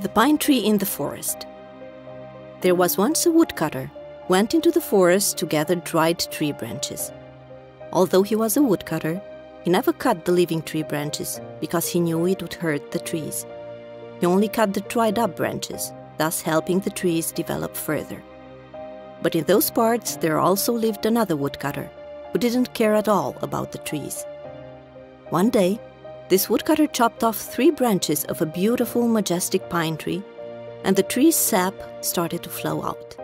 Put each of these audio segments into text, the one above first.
The Pine Tree in the Forest. There was once a woodcutter went into the forest to gather dried tree branches. Although he was a woodcutter, he never cut the living tree branches because he knew it would hurt the trees. He only cut the dried up branches, thus helping the trees develop further. But in those parts there also lived another woodcutter who didn't care at all about the trees. One day, this woodcutter chopped off three branches of a beautiful, majestic pine tree, and the tree's sap started to flow out.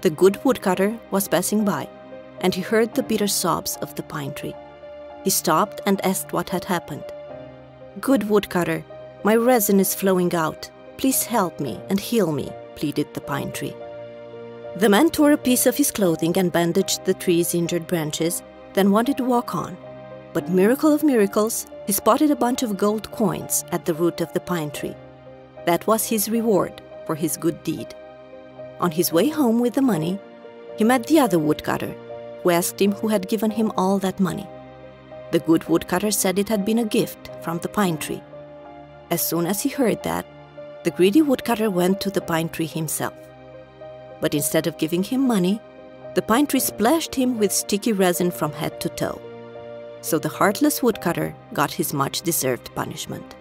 The good woodcutter was passing by, and he heard the bitter sobs of the pine tree. He stopped and asked what had happened. Good woodcutter, my resin is flowing out. Please help me and heal me, pleaded the pine tree. The man tore a piece of his clothing and bandaged the tree's injured branches, then wanted to walk on. But miracle of miracles, he spotted a bunch of gold coins at the root of the pine tree. That was his reward for his good deed. On his way home with the money, he met the other woodcutter, who asked him who had given him all that money. The good woodcutter said it had been a gift from the pine tree. As soon as he heard that, the greedy woodcutter went to the pine tree himself. But instead of giving him money, the pine tree splashed him with sticky resin from head to toe so the heartless woodcutter got his much deserved punishment.